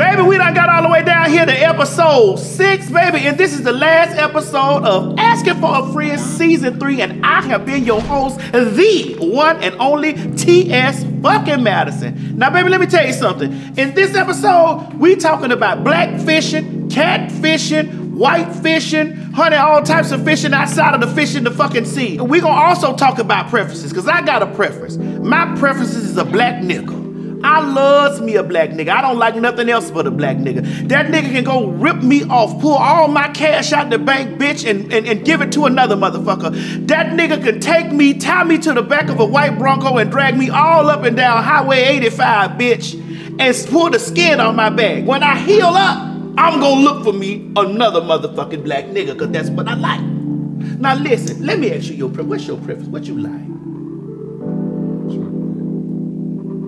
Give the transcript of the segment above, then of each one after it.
Baby, we done got all the way down here to episode six, baby, and this is the last episode of Asking for a Friend season three, and I have been your host, the one and only T.S. fucking Madison. Now, baby, let me tell you something. In this episode, we talking about black fishing, cat fishing, white fishing, honey, all types of fishing outside of the fish in the fucking sea. we gonna also talk about preferences, because I got a preference. My preferences is a black nigga. I loves me a black nigga. I don't like nothing else but a black nigga. That nigga can go rip me off, pull all my cash out the bank, bitch, and, and, and give it to another motherfucker. That nigga can take me, tie me to the back of a white Bronco and drag me all up and down Highway 85, bitch, and pull the skin on my back. When I heal up, I'm gonna look for me another motherfucking black nigga, cause that's what I like. Now listen, let me ask you your preference. What's your preference? What you like?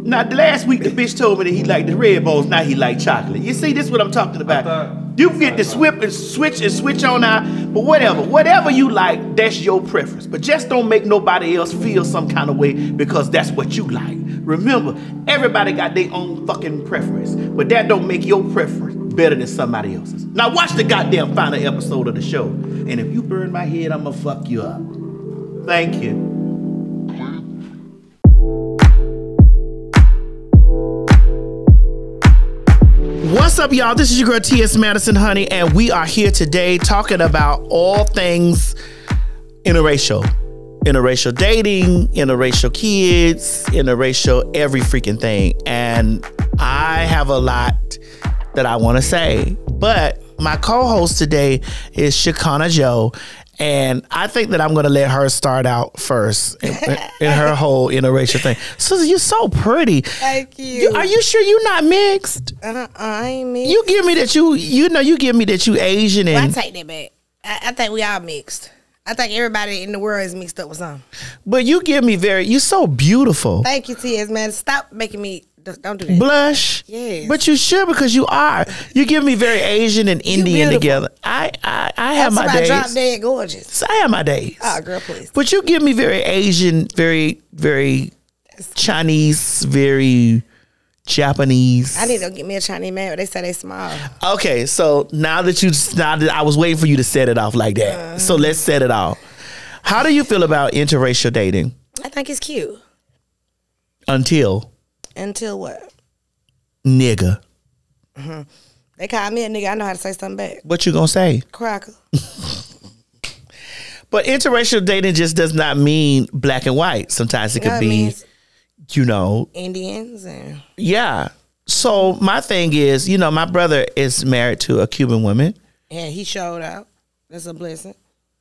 Now, the last week the bitch told me that he liked the red balls. Now he like chocolate. You see, this is what I'm talking about. thought- you can get the swip and switch and switch on out, but whatever, whatever you like, that's your preference. But just don't make nobody else feel some kind of way because that's what you like. Remember, everybody got their own fucking preference, but that don't make your preference better than somebody else's. Now watch the goddamn final episode of the show, and if you burn my head, I'ma fuck you up. Thank you. What's up, y'all? This is your girl T.S. Madison Honey, and we are here today talking about all things interracial. Interracial dating, interracial kids, interracial every freaking thing. And I have a lot that I want to say. But my co-host today is Shekinah Jo. And I think that I'm gonna let her start out first in, in her whole interracial thing. Susan, you're so pretty. Thank you. You- are you sure you're not mixed? Uh, I ain't mixed. You give me that you you know you give me that you Asian I take that back. I, I think we all mixed. I think everybody in the world is mixed up with something. but you give me very you're so beautiful. Thank you, T.S. Man. Stop making me. Don't do that. Blush. Yes. But you should because you are. You give me very Asian and Indian together. I I, I have my I drop dead gorgeous. I have my days. Oh, girl, please. But you give me very Asian, very very Chinese, very Japanese. I need to get me a Chinese man. but They say they small. Okay, so now that you now that I was waiting for you to set it off like that. Uh-huh. so let's set it off. How do you feel about interracial dating? I think it's cute. Until Until what? nigga. Mm-hmm. They call me a nigga. I know how to say something back. What you gonna say? Cracker. But interracial dating just does not mean black and white. Sometimes it could it be, you know, Indians and yeah. So my thing is, you know, my brother is married to a Cuban woman. and he showed out. That's a blessing.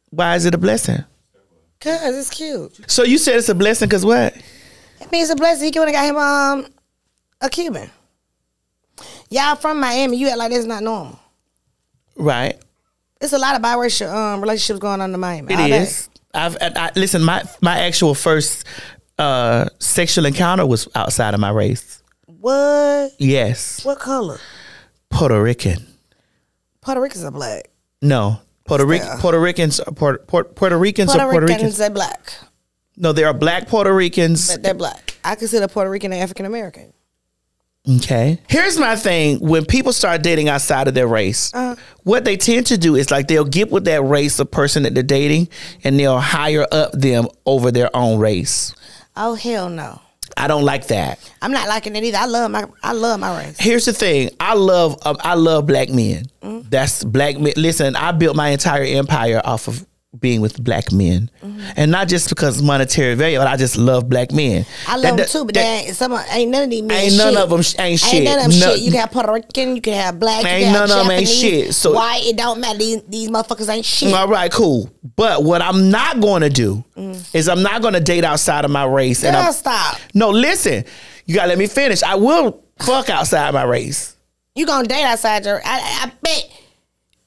Why is it a blessing? Cause it's cute. So you said it's a blessing because what? It means a blessing. He could have got him um a Cuban. Y'all from Miami, you act like that's not normal. Right. It's a lot of biracial um relationships going on in Miami. It is. I've I, I, listen. My my actual first uh, sexual encounter was outside of my race. What? Yes, What color? Puerto Rican. Puerto Ricans are black. No, Puerto Rican. Puerto Ricans. are Puerto, Puerto, Puerto Ricans Puerto or Puerto Ricans, Ricans. they black. No, there are black Puerto Ricans. But they're black. I consider Puerto Rican and African American. Okay. Here's my thing: when people start dating outside of their race, Uh-huh. what they tend to do is like they'll get with that race of person that they're dating, and they'll hire up them over their own race. Oh hell no. I don't like that. I'm not liking it either. I love my I love my race. Here's the thing: I love um, I love black men. Mm-hmm. That's black men. Listen, I built my entire empire off of being with black men, Mm-hmm. and not just because monetary value, but I just love black men. I love That- them too, but that- they ain't, some of- ain't none of these men Ain't none shit. of 'em sh- ain't shit. Ain't none of them No- shit. You can have Puerto Rican, you can have black, Ain't you can have none of 'em ain't shit. So- white. It don't matter. These, these motherfuckers ain't shit. All right, cool. But what I'm not going to do is I'm not going to date outside of my race. and Mm. I'm, stop. no, listen, you got to let me finish. I will fuck outside my race. You gonna date outside your? I, I bet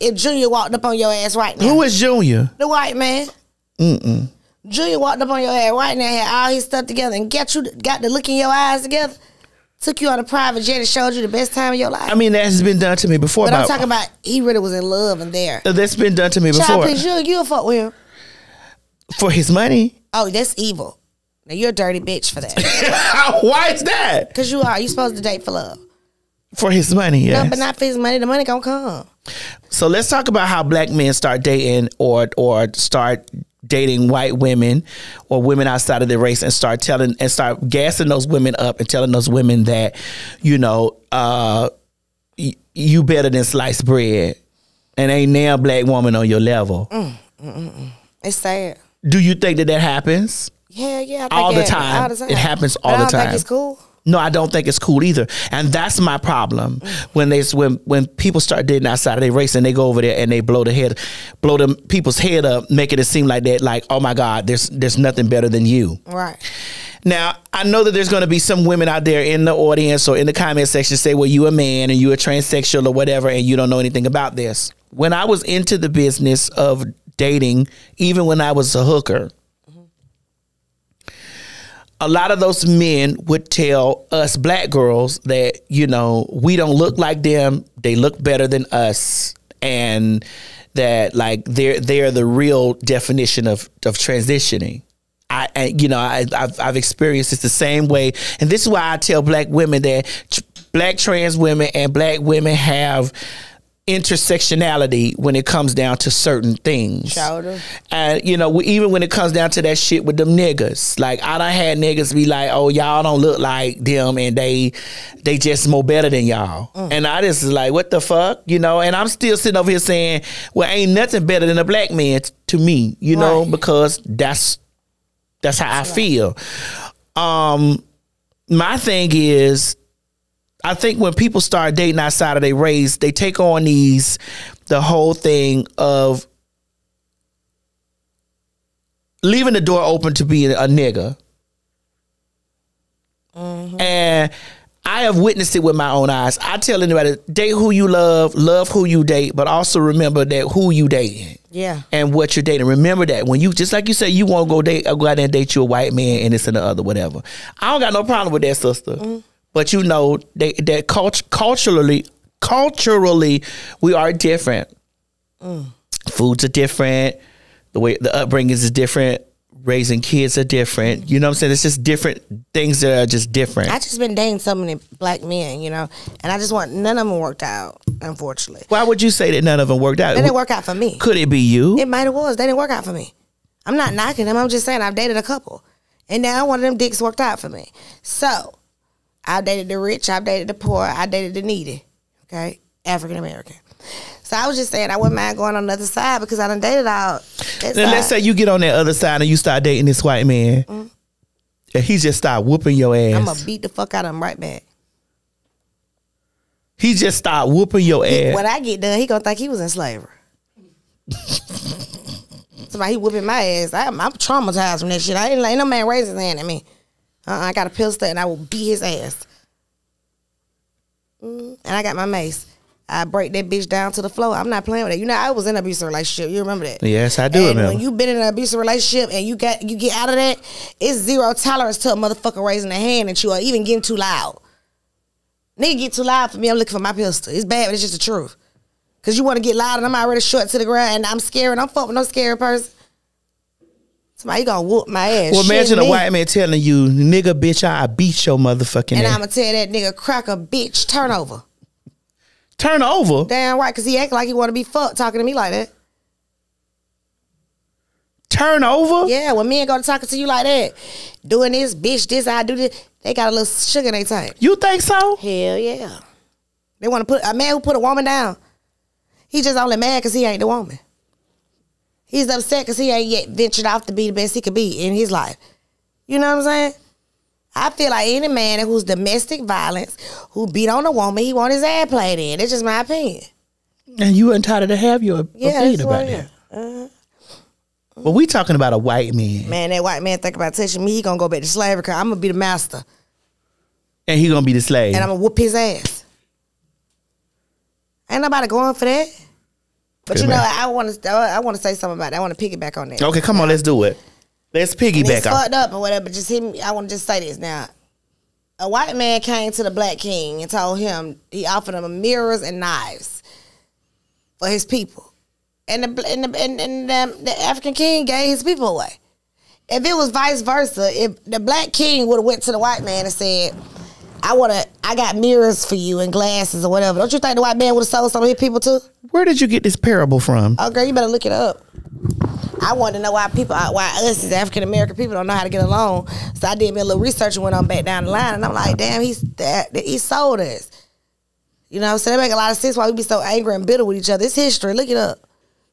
if Junior walked up on your ass right now, Who is Junior? the white man. Mm-mm. Junior walked up on your ass right now, had all his stuff together, and got you got the look in your eyes together. Took you on a private jet and showed you the best time of your life. I mean, that has been done to me before. but I'm talking about he really was in love and there. Uh, that's been done to me Child, before please, you you'll fuck with him. for his money. Oh, that's evil. Now you're a dirty bitch for that. Why is that? Cause you are. You supposed to date for love. For his money, yes. No, but not for his money. The money gonna come. So let's talk about how black men start dating or or start dating white women or women outside of their race and start telling and start gassing those women up and telling those women that you know uh you better than sliced bread and ain't now black woman on your level. Mm, mm, mm, it's sad. Do you think that that happens? Yeah, yeah. I think All the time. All the time. It happens all I the don't time. Think it's cool. No, I don't think it's cool either, and that's my problem. When they when when people start dating outside of their race and they go over there and they blow the head, blow them people's head up, making it seem like that, like oh my God, there's there's nothing better than you. Right. Now I know that there's going to be some women out there in the audience or in the comment section say, well, you a man and you a transsexual or whatever, and you don't know anything about this. When I was into the business of dating, even when I was a hooker, a lot of those men would tell us black girls that you know we don't look like them. They look better than us. And that like they're they're the real definition of of transitioning. I, I you know I I've, I've experienced it the same way. And this is why I tell black women that tr- black trans women and black women have intersectionality when it comes down to certain things Shoulder. and you know, we, even when it comes down to that shit with them niggas, like I done had niggas be like, "Oh, y'all don't look like them, and they they just more better than y'all." Mm. And I just is like, "What the fuck?" You know. And I'm still sitting over here saying, "Well, ain't nothing better than a black man t- to me," you know, Right. because that's that's how I feel. Um, my thing is, I think when people start dating outside of their race, they take on these the whole thing of leaving the door open to be a, nigga. Mm-hmm. And I have witnessed it with my own eyes. I tell anybody, date who you love, love who you date, but also remember that who you dating Yeah. and what you're dating. Remember that when you just like you said, you want to go date, go out there and date you a white man and this and the other, whatever. I don't got no problem with that, sister. Mm. But you know they, that cult- culturally, culturally, we are different. Mm. Foods are different. The way the upbringings is different. Raising kids are different. You know what I'm saying? It's just different things that are just different. I just been dating so many black men, you know, and I just want none of them worked out, unfortunately. Why would you say that none of them worked out? They didn't work out for me. Could it be you? It might have was. They didn't work out for me. I'm not knocking them. I'm just saying I've dated a couple, and now one of them dicks worked out for me. So I've dated the rich. I've dated the poor. I dated the needy. Okay, African American. So I was just saying I wouldn't mind going on the other side because I done dated out. let's say you get on that other side and you start dating this white man, mm-hmm. and he just start whooping your ass. I'm gonna beat the fuck out of him right back. he just start whooping your ass. When I get done, he gonna think he was in slavery. Somebody he whipping my ass. I'm, I'm traumatized from that shit. I ain't, ain't no man raise his hand at me. Uh, I got a pistol and I will beat his ass. Mm, and I got my mace. I break that bitch down to the floor. I'm not playing with that. You know, I was in an abusive relationship. You remember that? Yes, I do and remember. when you've been in an abusive relationship and you got you get out of that, it's zero tolerance to a motherfucker raising a hand at you or even getting too loud. Nigga get too loud for me. I'm looking for my pistol. It's bad, but it's just the truth. Cause you want to get loud and I'm already short to the ground and I'm scared. I'm fuck with no scary person. Somebody gonna whoop my ass. well, imagine a me. white man telling you, "Nigga, bitch, I beat your motherfucking And ass." I'ma tell that nigga cracker bitch turn over. Turn over. Damn right, cause he act like he want to be fucked talking to me like that. Turn over. Yeah, when men go to talking to you like that, doing this, bitch, this, I do this, they got a little sugar in their tank. You think so? Hell yeah. They want to put a man who put a woman down. He just only mad because he ain't the woman. He's upset because he ain't yet ventured off to be the best he could be in his life. You know what I'm saying? I feel like any man who's domestic violence, who beat on a woman, he want his ass played in. That's just my opinion. And you entitled to have your Yeah, opinion about that. am. Uh-huh. But we talking about a white man, Man, that white man think about touching me, he gonna go back to slavery because I'm gonna be the master and he gonna be the slave. and I'm gonna whoop his ass. Ain't nobody going for that. But Good you know. I want to. I want to say something about that. I want to piggyback on that. okay, come on, let's do it. Let's piggyback off. fucked up or whatever. But just him. I want to just say this now. A white man came to the black king and told him he offered him mirrors and knives for his people, and the and the, and, and um, the African king gave his people away. If it was vice versa, if the black king would have went to the white man and said, I wanna I got mirrors for you and glasses or whatever. Don't you think the white man would have sold some of his people too? Where did you get this parable from? Oh girl, you better look it up. I want to know why people, uh, why us as African American people don't know how to get along. So I did me a little research and went on back down the line, and I'm like, damn, he's that he sold us. You know, so that make a lot of sense why we be so angry and bitter with each other. It's history. Look it up.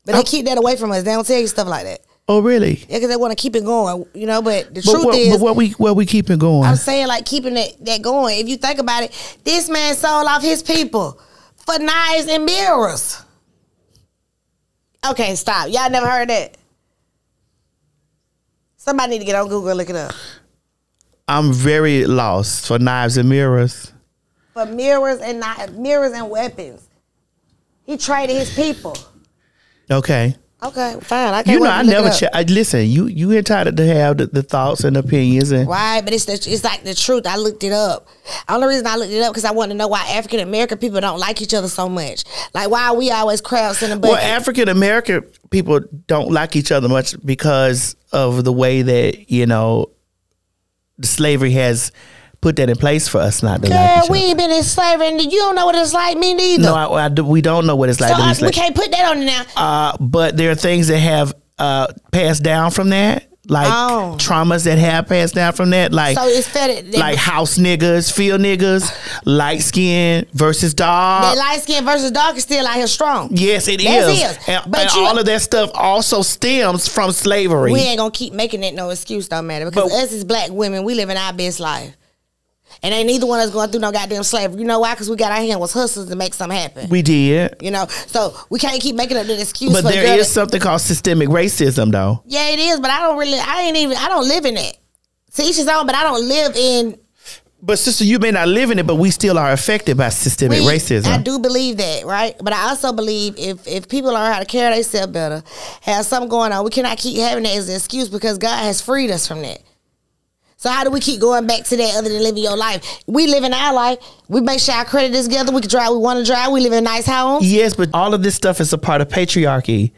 But they keep that away from us. They don't tell you stuff like that. Oh, really? Yeah, because they want to keep it going. You know, but the But truth what, is, but what we what we keep it going? I'm saying like keeping that, that going. If you think about it, this man sold off his people for knives and mirrors. Okay, stop. Y'all never heard that. Somebody need to get on Google and look it up. I'm very lost for knives and mirrors. For mirrors and knives, mirrors and weapons. He traded his people. Okay. Okay, fine. I can't You know, I never check. I, listen, you you entitled to have the, the thoughts and opinions, and Right, but it's the, it's like the truth. I looked it up. Only reason I looked it up because I want to know why African American people don't like each other so much. Like why are we always crowds in the well. African American people don't like each other much because of the way that you know the slavery has put that in place for us not to Girl, like we ain't been in slavery, and you don't know what it's like. Me neither. No, I, I do- we don't know what it's like so I, we can't put that on now. Uh, but there are things that have uh, passed down from that, like Oh. traumas that have passed down from that, like So it's that, that like house niggas, field niggas, light skin versus that dark. light skin versus dark is still out here strong. Yes, it is. it is. And, But and you- all of that stuff also stems from slavery. We ain't gonna keep making it no excuse, though, matter because But- us as black women, we live in our best life. And ain't neither one of us going through no goddamn slavery. You know why? Because we got our hand was hustlers to make something happen. we did. you know, so we can't keep making up that excuse. But there that- something called systemic racism, though. Yeah, it is, but I don't really. I ain't even. I don't live in it. See, each his own, but I don't live in. But sister, you may not live in it, but we still are affected by systemic we- racism. I do believe that, right? But I also believe if if people learn how to carry themselves better, have something going on, we cannot keep having that as an excuse because God has freed us from that. So how do we keep going back to that other than living your life? We live in our life. We make sure our credit is together. We can drive. We want to drive. We live in nice homes. Yes, but all of this stuff is a part of patriarchy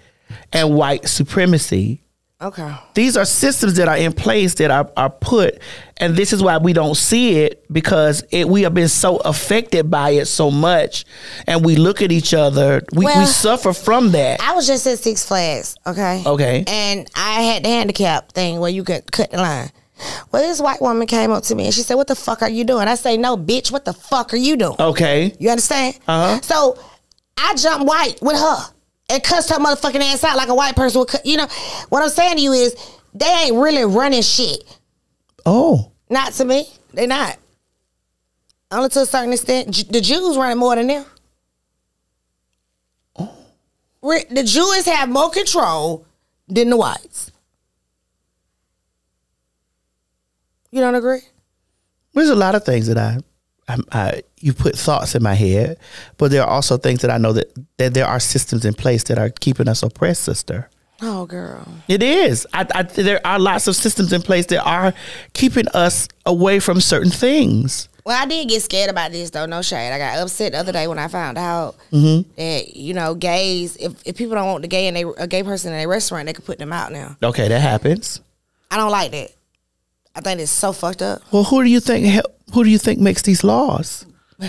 and white supremacy. Okay. These are systems that are in place that are, are put, and this is why we don't see it because it, we have been so affected by it so much, and we look at each other. We, we suffer from that. I was just at Six Flags, okay? Okay. And I had the handicap thing where you could cut the line. Well, this white woman came up to me and she said, What the fuck are you doing? I say, No, bitch, what the fuck are you doing? Okay. You understand? Uh-huh. So I jumped white with her and cussed her motherfucking ass out like a white person would. You know, what I'm saying to you is they ain't really running shit. Oh. Not to me. They not. Only to a certain extent. J- The Jews running more than them. We're- The Jews have more control than the whites. You don't agree? There's a lot of things that I, I, I, you put thoughts in my head, but there are also things that I know that, that there are systems in place that are keeping us oppressed, sister. Oh, girl. It is. I, I, there are lots of systems in place that are keeping us away from certain things. Well, I did get scared about this though. No shade. I got upset the other day when I found out Mm-hmm. that you know gays. If, if people don't want the gay and they a gay person in a restaurant, they could put them out now. Okay, that happens. I don't like that. I think it's so fucked up. Well, who do you think who do you think makes these laws?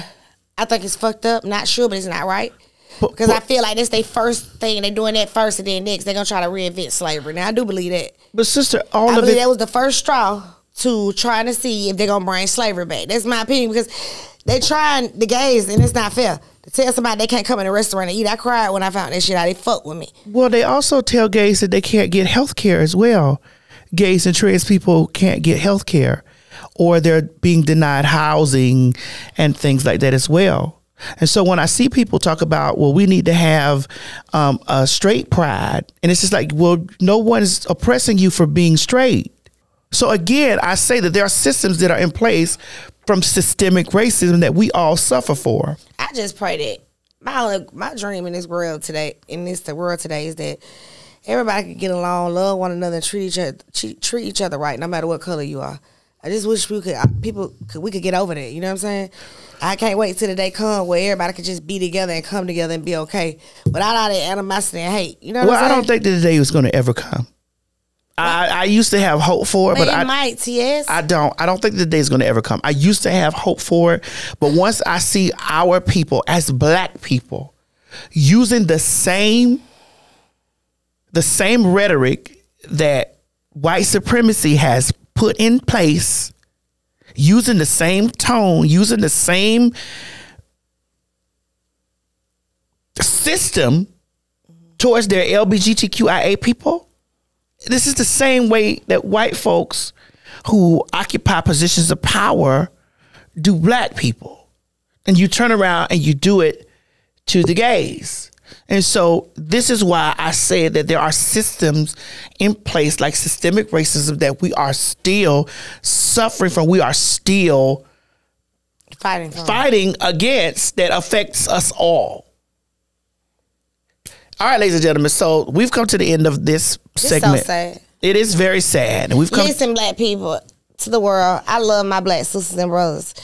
I think it's fucked up. Not sure, but it's not right. But- Because I feel like that's their first thing. They're doing that first, and then next they're gonna try to reinvent slavery. Now I do believe that. But sister, all I of believe it. that was the first straw to trying to see if they're gonna bring slavery back. That's my opinion because they're trying the gays, and it's not fair to tell somebody they can't come in a restaurant and eat. I cried when I found that shit out. They fuck with me. well, they also tell gays that they can't get health care as well. Gays and trans people can't get health care, or they're being denied housing and things like that as well. And so when I see people talk about, well, we need to have um, a straight pride, and it's just like, well, no one's oppressing you for being straight. So again, I say that there are systems that are in place from systemic racism that we all suffer for. I just pray that my my dream in this world today, in this the world today, is that everybody can get along, love one another, and treat each other treat, each other right, no matter what color you are. I just wish we could people could we could get over that. You know what I'm saying? I can't wait till the day come where everybody could just be together and come together and be okay without all that animosity and hate. You know what Well, I don't think that the day is going to ever come. I, I used to have hope for it, But I, might, yes. I don't. I don't think the day is going to ever come. I used to have hope for it, but once I see our people as black people using the same the same rhetoric that white supremacy has put in place, using the same tone, using the same system towards their LBGTQIA people, this is the same way that white folks who occupy positions of power do black people. And you turn around and you do it to the gays. And so this is why I say that there are systems in place like systemic racism that we are still suffering from. We are still fighting fighting against that affects us all. All right, ladies and gentlemen. So we've come to the end of this It's segment. so sad. It is very sad. And we've come Listen, black people, to the world. I love my black sisters and brothers.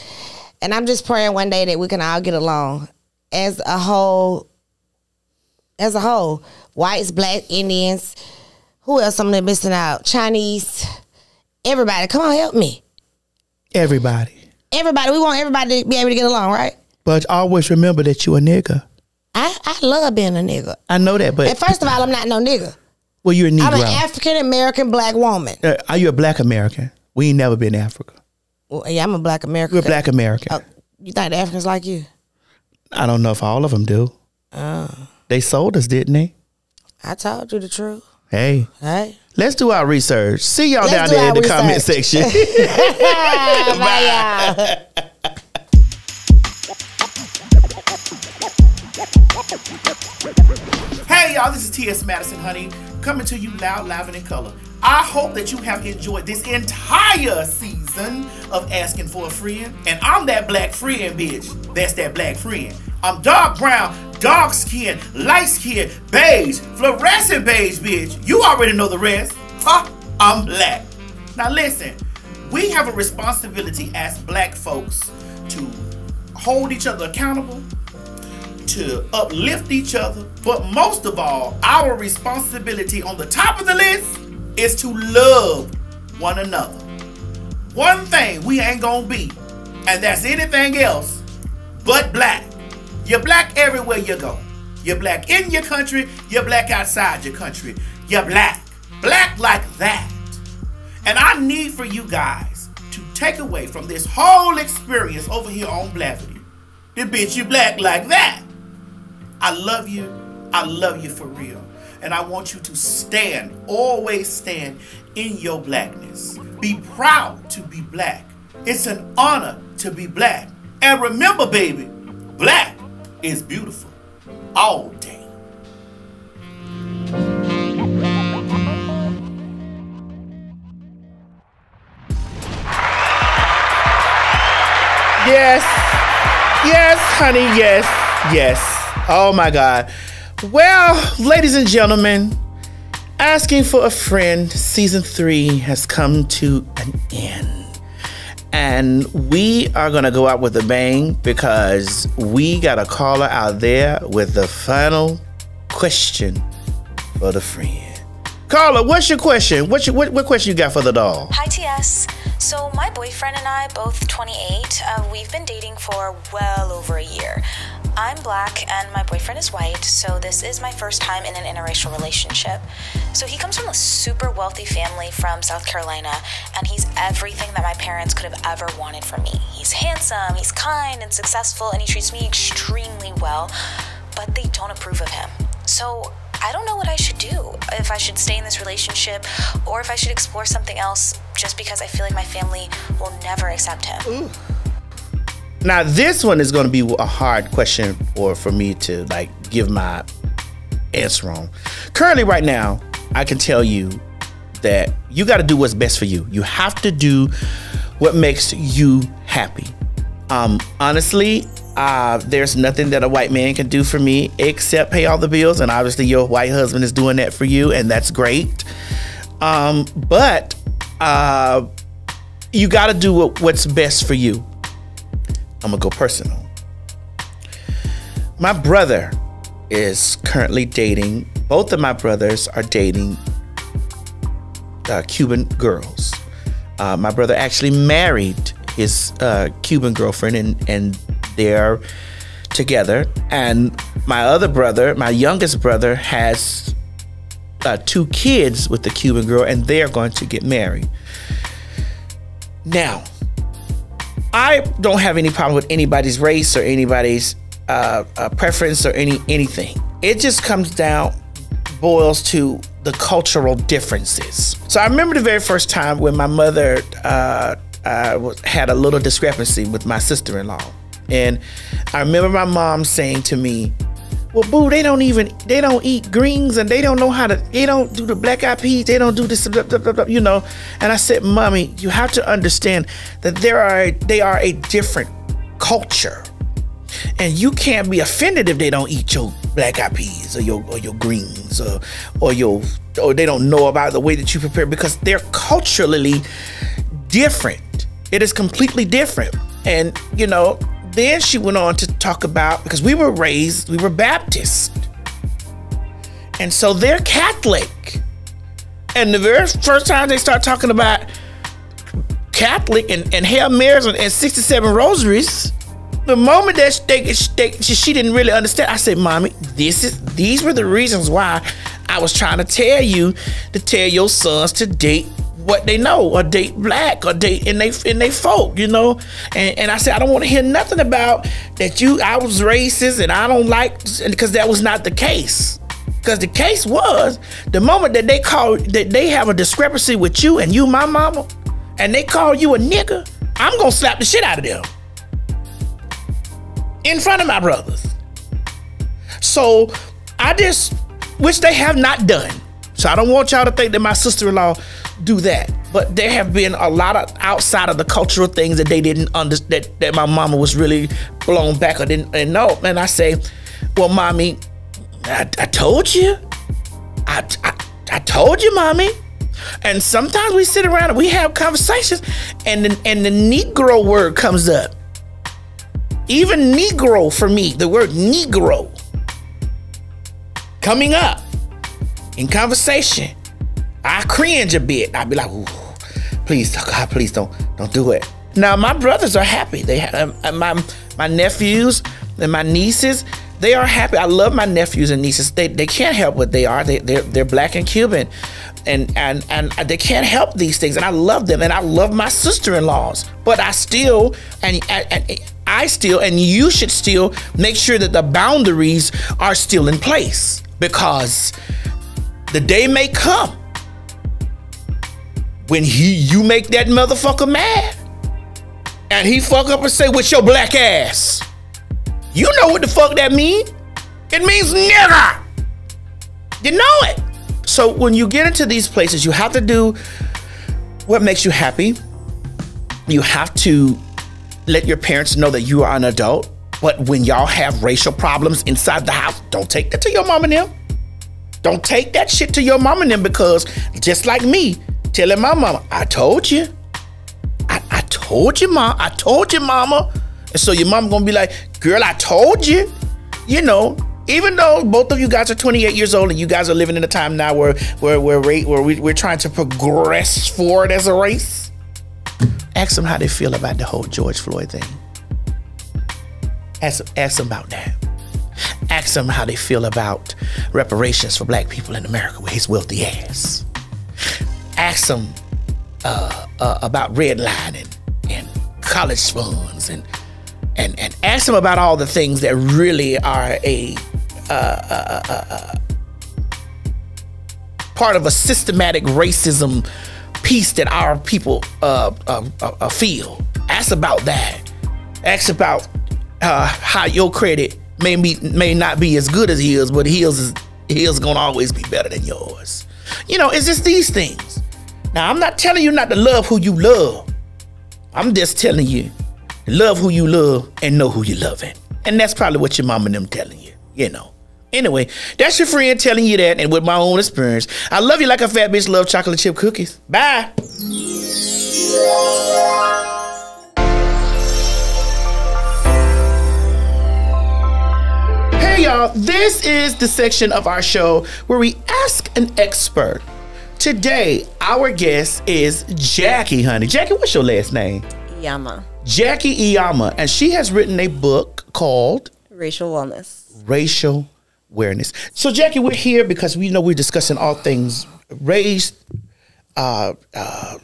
And I'm just praying one day that we can all get along as a whole. As a whole. Whites, black, Indians. Who else I'm missing out? Chinese. Everybody. Come on, help me. everybody. Everybody. We want everybody to be able to get along, right? But always remember that you a nigga. I, I love being a nigga. I know that, but And first of all, I'm not no nigga. well, you're a I'm an African American black woman. Uh, are you a black American? We ain't never been to Africa. Well, yeah, I'm a black American. You're a black American. Oh, you think the Africans like you? I don't know if all of them do. Oh. They sold us, didn't they? I told you the truth. Hey, Hey. let's do our research. See y'all Let's down do there in our the comment section. Bye, y'all. Hey y'all, this is T.S. Madison, honey, coming to you loud, live, and in color. I hope that you have enjoyed this entire season of Asking for a Friend. And I'm that black friend, bitch. That's that black friend. I'm dark brown, dark skin, light skin, beige, fluorescent beige, bitch. You already know the rest. Huh? I'm black. Now listen, we have a responsibility as black folks to hold each other accountable, to uplift each other, but most of all, our responsibility on the top of the list is to love one another. One thing we ain't gonna be, and that's anything else but black. You're black everywhere you go. You're black in your country, you're black outside your country. You're black. Black like that. And I need for you guys to take away from this whole experience over here on Blavity. The bitch, you black like that. I love you. I love you for real. And I want you to stand, always stand in your blackness. Be proud to be black. It's an honor to be black. And remember, baby, black is beautiful all day. Yes. Yes, honey. Yes. Yes. Oh my God. Well, ladies and gentlemen, Asking for a Friend season three has come to an end. And we are going to go out with a bang because we got a caller out there with the final question for the friend. Caller, what's your question? What's your, what, what question you got for the doll? Hi, TS. So, my boyfriend and I, both 28, uh, we've been dating for well over a year. I'm black and my boyfriend is white, so this is my first time in an interracial relationship. So, he comes from a super wealthy family from South Carolina, and he's everything that my parents could have ever wanted from me. He's handsome, he's kind and successful, and he treats me extremely well, but they don't approve of him. So, I don't know what I should do. If I should stay in this relationship or if I should explore something else just because I feel like my family will never accept him. Now, this one is going to be a hard question or for me to like give my answer on. Currently, right now, I can tell you that you got to do what's best for you. You have to do what makes you happy. Um, honestly, uh, there's nothing that a white man can do for me except pay all the bills, and obviously your white husband is doing that for you, and that's great. Um, but uh, you got to do what, what's best for you. I'm gonna go personal. My brother is currently dating. Both of my brothers are dating uh, Cuban girls. Uh, my brother actually married his uh, Cuban girlfriend, and and they're together. And my other brother, my youngest brother, has uh, two kids with the Cuban girl, and they're going to get married. Now, I don't have any problem with anybody's race or anybody's uh, uh, preference or any anything. It just comes down, boils to the cultural differences. So I remember the very first time when my mother uh, uh had a little discrepancy with my sister-in-law, and I remember my mom saying to me, well, boo, they don't even they don't eat greens and they don't know how to they don't do the black eyed peas, they don't do this, you know. And I said, Mommy, you have to understand that there are they are a different culture. And you can't be offended if they don't eat your black eyed peas or your or your greens or or your or they don't know about the way that you prepare because they're culturally different. It is completely different. And you know, then she went on to talk about because we were raised, we were Baptist. And so they're Catholic. And the very first time they start talking about Catholic and, and Hail Marys and, and 67 rosaries, the moment that they, they, she didn't really understand, I said, Mommy, this is these were the reasons why I was trying to tell you to tell your sons to date what they know or date black or date and they and they folk, you know. And, and I said I don't want to hear nothing about that you I was racist and I don't like because that was not the case. Because the case was the moment that they call that they have a discrepancy with you and you my mama, and they call you a nigga, I'm gonna slap the shit out of them in front of my brothers. So I just which they have not done. So I don't want y'all to think that my sister-in-law do that. But there have been a lot of outside of the cultural things that they didn't understand that, that my mama was really blown back or didn't and know. And I say, well, mommy, I, I told you. I, I, I told you, mommy. And sometimes we sit around and we have conversations and the, and the Negro word comes up. Even Negro for me, the word Negro coming up in conversation I cringe a bit. I'd be like, please, God, please don't, don't do it. Now my brothers are happy. They have uh, my my nephews and my nieces. They are happy. I love my nephews and nieces. They, they can't help what they are. They they're, they're black and Cuban, and and and they can't help these things. And I love them. And I love my sister-in-laws. But I still and, and I still and you should still make sure that the boundaries are still in place because the day may come when he you make that motherfucker mad and he fuck up and say with your black ass. You know what the fuck that mean? It means nigger. You know it. So when you get into these places, you have to do what makes you happy. You have to let your parents know that you are an adult. But when y'all have racial problems inside the house, don't take that to your mom and them. Don't take that shit to your mom and them because just like me, telling my mama, I told you. I, I told you, mom. I told you, mama. And so your mom gonna be like, girl, I told you. You know, even though both of you guys are 28 years old and you guys are living in a time now where where where, where we, we're trying to progress forward as a race, ask them how they feel about the whole George Floyd thing. Ask, ask them about that. Ask them how they feel about reparations for black people in America with his wealthy ass ask them uh, uh, about redlining and college funds and and and ask them about all the things that really are a uh, uh, uh, uh part of a systematic racism piece that our people feel. Ask about that. Ask about how your credit may be may not be as good as his, but his is his gonna always be better than yours. You know, it's just these things. Now, I'm not telling you not to love who you love. I'm just telling you, love who you love and know who you're loving. And that's probably what your mom and them telling you, you know. Anyway, that's your friend telling you that, and with my own experience. I love you like a fat bitch love chocolate chip cookies. Bye. Hey y'all, this is the section of our show where we ask an expert Today, our guest is Jackie, honey. Jackie, what's your last name? Yama. Jackie Iyamah, and she has written a book called Racial wellness. Racial Awareness. So, Jackie, we're here because we know we're discussing all things race, uh, uh,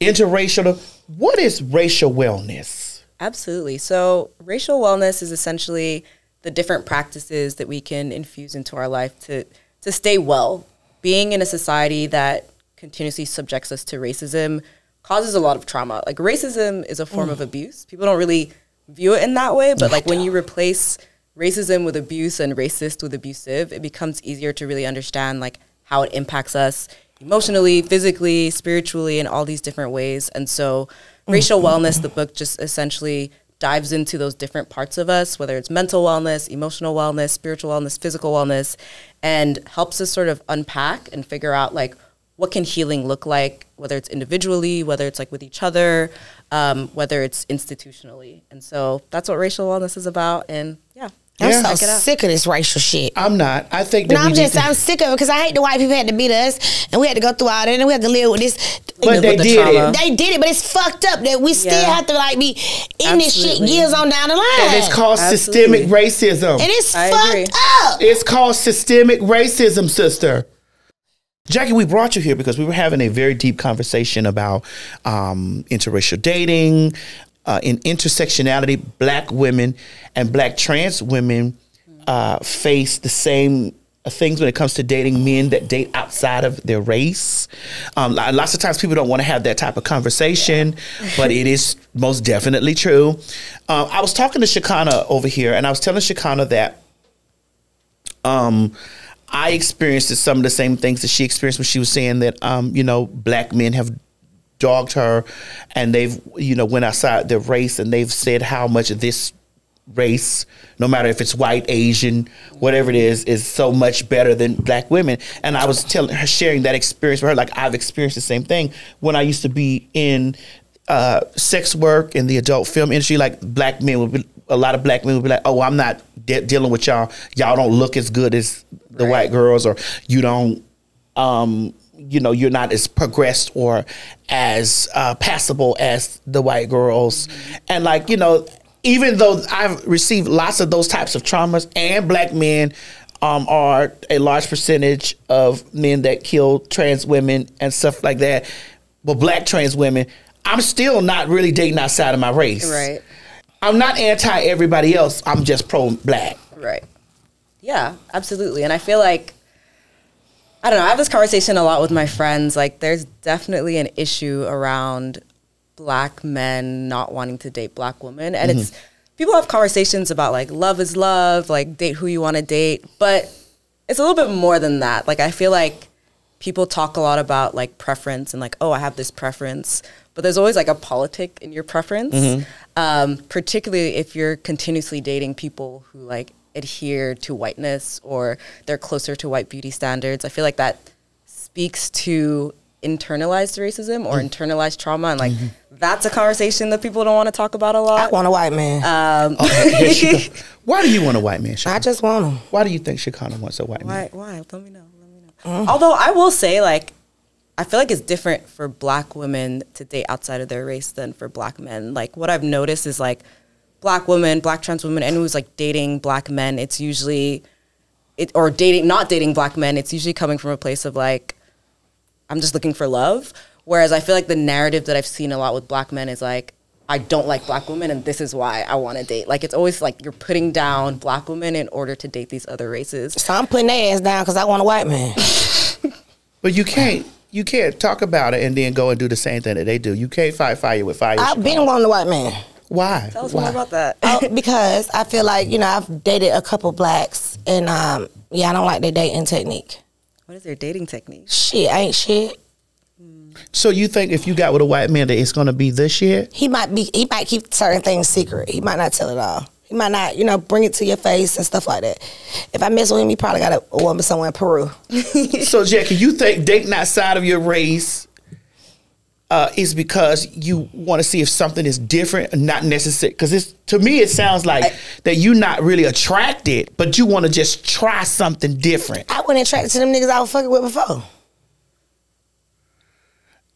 interracial. What is racial wellness? Absolutely. So, racial wellness is essentially the different practices that we can infuse into our life to to stay well. Being in a society that continuously subjects us to racism causes a lot of trauma. Like racism is a form of mm. abuse. People don't really view it in that way, but like when you replace racism with abuse and racist with abusive, it becomes easier to really understand like how it impacts us emotionally, physically, spiritually, in all these different ways. And so, mm. racial wellness, the book just essentially dives into those different parts of us, whether it's mental wellness, emotional wellness, spiritual wellness, physical wellness, and helps us sort of unpack and figure out like what can healing look like, whether it's individually, whether it's like with each other, um, whether it's institutionally. And so that's what racial wellness is about. And yeah, I'm Yeah. so check it out. sick of this racial shit. I'm not. I think that No, I'm just to- I'm sick of it because I hate the white people had to beat us and we had to go through all that and we had to live with this. But they the did trauma. it. They did it, but it's fucked up that we still Yeah. have to like be in this shit Absolutely. years on down the line. And it's called Absolutely. systemic racism. and it's I fucked agree. up. It's called systemic racism, sister. Jackie, we brought you here because we were having a very deep conversation about um, interracial dating, uh, in intersectionality. Black women and black trans women uh, face the same things when it comes to dating men that date outside of their race. Um, lots of times people don't want to have that type of conversation, but it is most definitely true. Um, I was talking to Shekinah over here, and I was telling Shekinah that um, I experienced some of the same things that she experienced when she was saying that, um, you know, black men have dogged her and they've, you know, went outside their race and they've said how much this race, no matter if it's white, Asian, whatever it is, is so much better than black women. And I was telling her, sharing that experience with her, like I've experienced the same thing when I used to be in uh, sex work in the adult film industry. Like black men would be, a lot of black men would be like, "Oh, I'm not de- dealing with y'all. Y'all don't look as good as the white girls, or you don't." um, you know, you're not as progressed or as uh, passable as the white girls. And like, you know, even though I've received lots of those types of traumas, and black men um, are a large percentage of men that kill trans women and stuff like that, but black trans women, I'm still not really dating outside of my race. Right. I'm not anti everybody else. I'm just pro black. Right. Yeah, absolutely. And I feel like I don't know, I have this conversation a lot with my friends. Like there's definitely an issue around black men not wanting to date black women. And it's people have conversations about like love is love, like date who you want to date, but it's a little bit more than that. Like I feel like people talk a lot about like preference and like, oh, I have this preference, but there's always like a politic in your preference. Um, particularly if you're continuously dating people who like adhere to whiteness or they're closer to white beauty standards. I feel like that speaks to internalized racism or mm-hmm. internalized trauma, and like mm-hmm. that's a conversation that people don't want to talk about a lot. I want a white man. Um, oh, Here. Why do you want a white man? I just want him. Why do you think Shekinah wants a white man? Why? Why? Let me know. Let me know. Mm. Although I will say, like, I feel like it's different for black women to date outside of their race than for black men. Like, what I've noticed is like, black women, black trans women, anyone who's like dating black men, it's usually, it or dating not dating black men. It's usually coming from a place of like, I'm just looking for love. Whereas I feel like the narrative that I've seen a lot with black men is like, I don't like black women and this is why I want to date. Like it's always like you're putting down black women in order to date these other races. So I'm putting their ass down because I want a white man. But you can't you can't talk about it and then go and do the same thing that they do. You can't fight fire with fire. I've been wanting a white man. Why? Tell us Why? more about that. Oh, because I feel like you know I've dated a couple blacks and um yeah I don't like their dating technique. What is their dating technique? Shit, ain't shit. So you think if you got with a white man that it's gonna be this year? He might be he might keep certain things secret. He might not tell it all. He might not you know bring it to your face and stuff like that. If I mess with him, he probably got a, a woman somewhere in Peru. so Jackie, you think dating outside of your race uh, is because you want to see if something is different, not necessary? Because it's to me, it sounds like that you're not really attracted, but you want to just try something different. I wasn't attracted to them niggas I was fucking with before.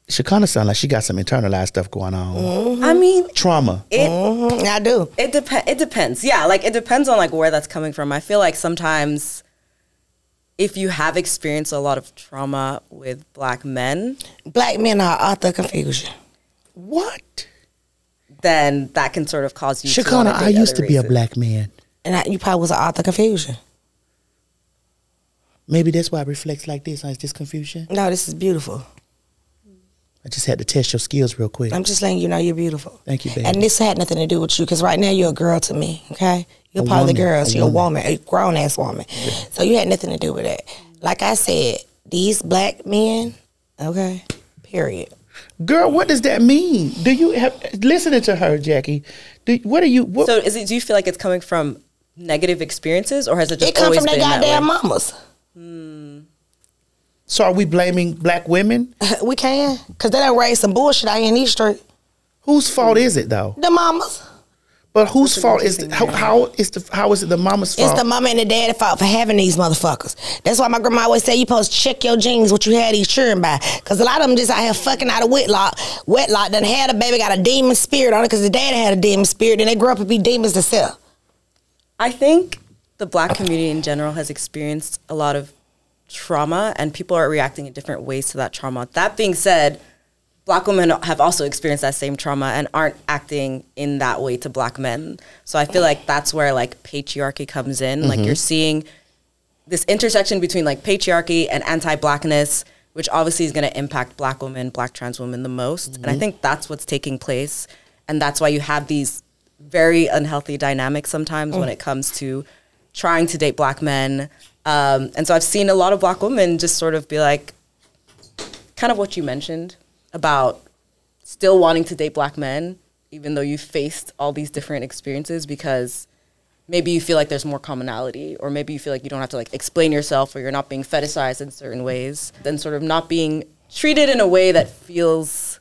She kind of sound like she got some internalized stuff going on. I mean, Trauma. it Mhm, I do. it depends. It depends. Yeah, like it depends on like where that's coming from. I feel like sometimes if you have experienced a lot of trauma with black men, Black men are author confusion. what? then that can sort of cause you. to Shekinah, I used other to be a black man. And I, you probably was an author confusion. Maybe that's why it reflects like this. Huh? Is this confusion? No, this is beautiful. I just had to test your skills real quick. I'm just letting you know you're beautiful. Thank you, baby. And this had nothing to do with you because right now you're a girl to me, okay? You're A part of the girls. a you're woman. a woman, a grown ass woman. So you had nothing to do with that. Like I said, these black men, okay, period. Girl, what does that mean? Do you have listening to her, Jackie? Do, what are you? What, So, is it? Do you feel like it's coming from negative experiences, or has it just It come always from their been that goddamn way? mamas. Hmm. so are we blaming black women? we can. Because they done raised some bullshit out here in these streets. Whose fault is it though? The mamas. But whose fault is it? How, how is the how is it the mama's fault? It's the mama and the daddy fault for having these motherfuckers. That's why my grandma always say you supposed to check your genes what you had these children by. Cause a lot of them just out here fucking out of wetlock. Wetlock done had a baby got a demon spirit on it because the daddy had a demon spirit and they grew up to be demons themselves. I think the black community in general has experienced a lot of trauma and people are reacting in different ways to that trauma. That being said, black women have also experienced that same trauma and aren't acting in that way to black men. So I feel like that's where like patriarchy comes in. Like mm-hmm. you're seeing this intersection between like patriarchy and anti-blackness, which obviously is going to impact black women, black trans women the most. And I mm-hmm. think that's what's taking place. And that's why you have these very unhealthy dynamics sometimes when mm. it comes to trying to date black men. Um, and so I've seen a lot of black women just sort of be like, kind of what you mentioned about still wanting to date black men, even though you faced all these different experiences because maybe you feel like there's more commonality or maybe you feel like you don't have to like explain yourself or you're not being fetishized in certain ways then sort of not being treated in a way that feels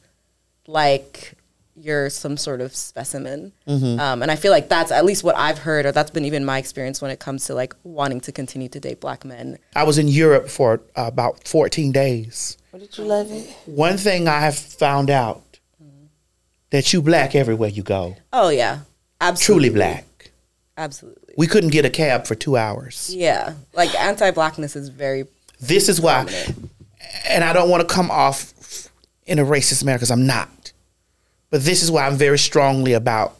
like you're some sort of specimen um, and i feel like that's at least what i've heard or that's been even my experience when it comes to like wanting to continue to date black men I was in Europe for uh, about 14 days. What did you love it? One thing I have found out that you black everywhere you go. oh yeah absolutely Truly black. absolutely We couldn't get a cab for two hours. yeah like anti-blackness is very This is why, and I don't want to come off in a racist manner because I'm not. But this is why I'm very strongly about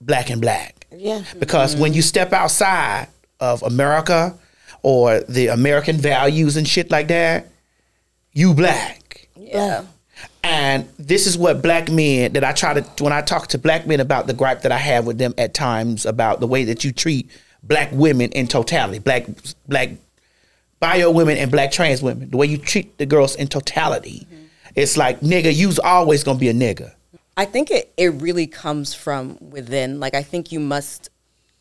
black and black. Yeah. Because when you step outside of America or the American values and shit like that, you black. yeah And this is what black men that I try to when I talk to black men about the gripe that I have with them at times about the way that you treat black women in totality, black black bio women and black trans women, the way you treat the girls in totality. Mm-hmm. It's like nigga, you's always gonna be a nigga. I think it, it really comes from within. Like, I think you must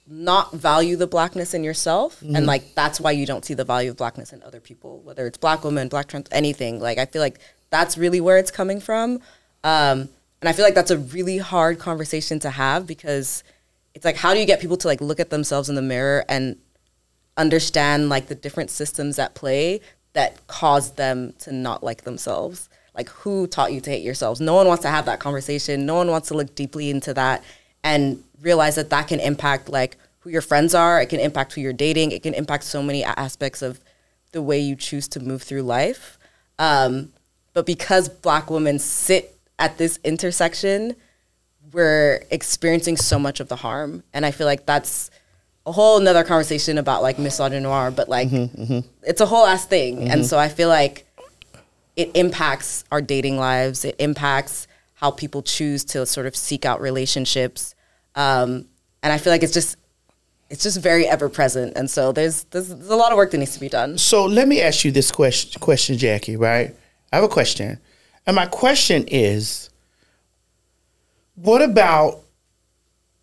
not value the blackness in yourself. And, like, that's why you don't see the value of blackness in other people, whether it's black women, black trans, anything. Like, I feel like that's really where it's coming from. Um, and I feel like that's a really hard conversation to have because it's like, how do you get people to, like, look at themselves in the mirror and understand, like, the different systems at play that cause them to not like themselves? Like, who taught you to hate yourselves? No one wants to have that conversation. No one wants to look deeply into that and realize that that can impact, like, who your friends are. It can impact who you're dating. It can impact so many aspects of the way you choose to move through life. Um, but because black women sit at this intersection, we're experiencing so much of the harm. And I feel like that's a whole nother conversation about like misogynoir, but like mm-hmm, mm-hmm. it's a whole ass thing. And mm-hmm. so I feel like it impacts our dating lives. It impacts how people choose to sort of seek out relationships. Um, and I feel like it's just it's just very ever present. And so there's, there's there's a lot of work that needs to be done. So let me ask you this question, question, Jackie. Right? I have a question, and my question is, what about?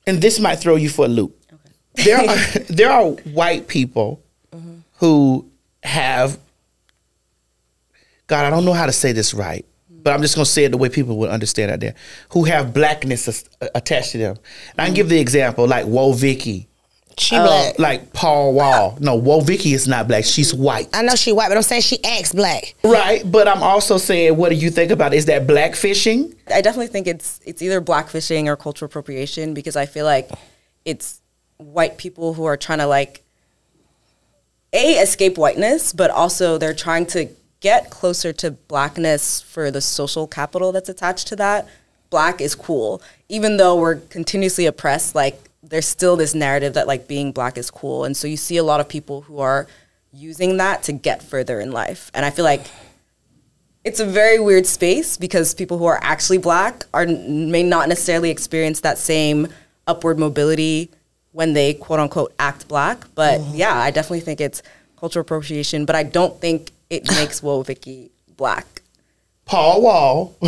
And this might throw you for a loop. There are there are white people who have. God, I don't know how to say this right, but I'm just gonna say it the way people would understand out there. Who have blackness as- attached to them. And I can give the example like Woah Vicky. She uh, black. like Paul Wall. No, Woah Vicky is not black. She's white. I know she white, but I'm saying she acts black. Right, but I'm also saying, what do you think about? it? Is that black fishing? I definitely think it's it's either blackfishing or cultural appropriation because I feel like it's white people who are trying to like a escape whiteness, but also they're trying to get closer to blackness for the social capital that's attached to that. Black is cool, even though we're continuously oppressed. Like there's still this narrative that like being black is cool, and so you see a lot of people who are using that to get further in life, and I feel like it's a very weird space because people who are actually black are may not necessarily experience that same upward mobility when they quote unquote act black. But mm-hmm. yeah, I definitely think it's cultural appropriation, but I don't think it makes Woah Vicky black. Paul Wall,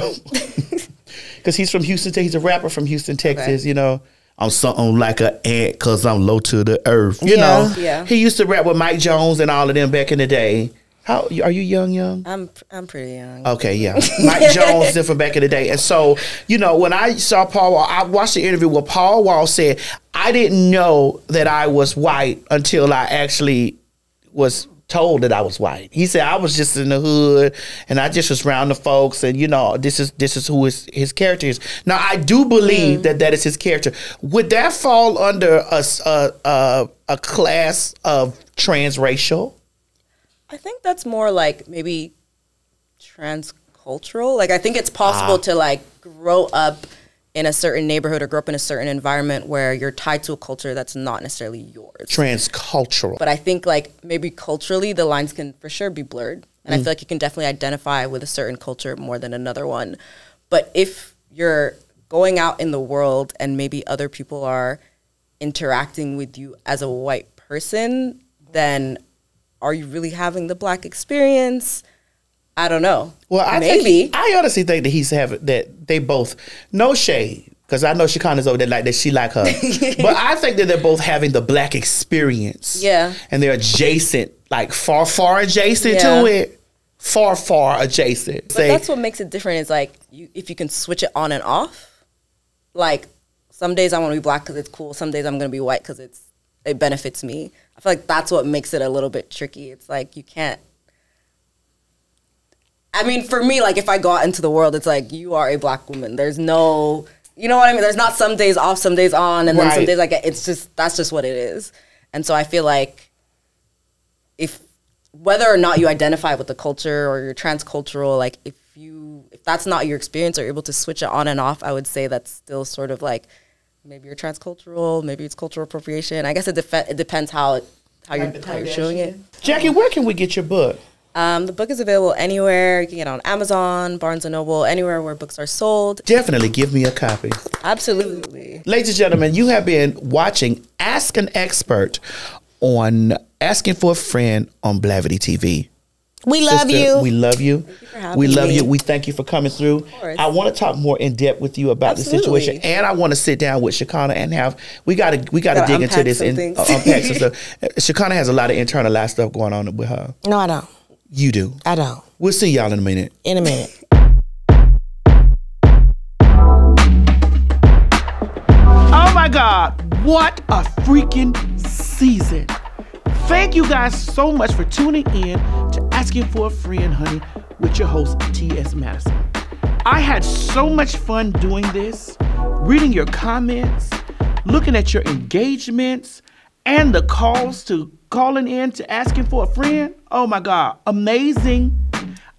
because he's from Houston. He's a rapper from Houston, Texas. Okay. You know, I'm something like a ant because I'm low to the earth. You Yeah. know, Yeah. He used to rap with Mike Jones and all of them back in the day. How are you young? Young? I'm I'm pretty young. Okay, yeah. Mike Jones did from back in the day. And so, you know, when I saw Paul Wall, I watched the interview where Paul Wall said, I didn't know that I was white until I actually was told that I was white. He said I was just in the hood and I just was around the folks and you know this is this is who his, his character is. Now I do believe that that is his character. Would that fall under a a a class of transracial? I think that's more like maybe transcultural. Like I think it's possible ah. to like grow up in a certain neighborhood or grow up in a certain environment where you're tied to a culture that's not necessarily yours. Transcultural. but I think like maybe culturally the lines can for sure be blurred, and I mm-hmm. feel like you can definitely identify with a certain culture more than another one. But if you're going out in the world and maybe other people are interacting with you as a white person, then are you really having the black experience? I don't know. Well, I maybe. think I honestly think that he's having that they both no shade because I know Shekinah's over there like that she like her, but I think that they're both having the black experience. Yeah. and they're adjacent, like far, far adjacent Yeah. to it, far, far adjacent. But that's what makes it different is like you, if you can switch it on and off. Like some days I want to be black because it's cool. Some days I'm going to be white because it's it benefits me. I feel like that's what makes it a little bit tricky. It's like you can't. I mean, for me, like if I go out into the world, it's like you are a black woman. There's no, you know what I mean. There's not some days off, some days on, and then some days like it's just that's just what it is. And so I feel like if whether or not you identify with the culture or you're transcultural, like if you if that's not your experience or you're able to switch it on and off, I would say that's still sort of like maybe you're transcultural, maybe it's cultural appropriation. I guess it, def- it depends how it, how you're how you're showing it. Jackie, where can we get your book? Um, the book is available anywhere. You can get it on Amazon, Barnes and Noble, anywhere where books are sold. Definitely give me a copy. Absolutely. Ladies and gentlemen, you have been watching Ask an Expert on Asking for a Friend on Blavity TV. We love Sister, you. We love you. having we love me. you. We thank you for coming through. I want to talk more in depth with you about the situation, and I want to sit down with Shekinah and have we got to we got to dig into this and uh, unpack some stuff. Shekinah has a lot of internalized stuff going on with her. no, I don't. You do. I don't. We'll see y'all in a minute. In a minute. Oh my God, what a freaking season. Thank you guys so much for tuning in to Asking for a Friend, honey, with your host, T.S. Madison. I had so much fun doing this, reading your comments, looking at your engagements, and the calls to calling in to asking for a friend. Oh my God, amazing.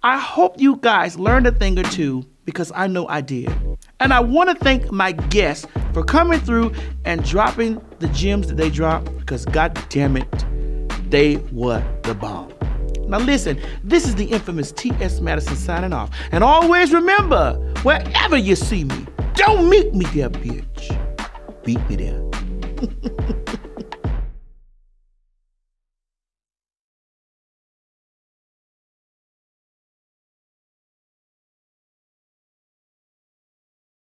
I hope you guys learned a thing or two because I know I did. And I want to thank my guests for coming through and dropping the gems that they dropped because god damn it, they were the bomb. Now listen, this is the infamous T.S. Madison signing off. And always remember, wherever you see me, don't meet me there, bitch. Beat me there.